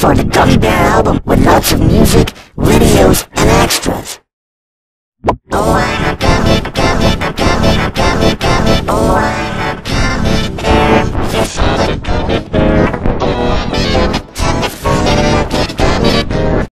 for the Gummy Bear album.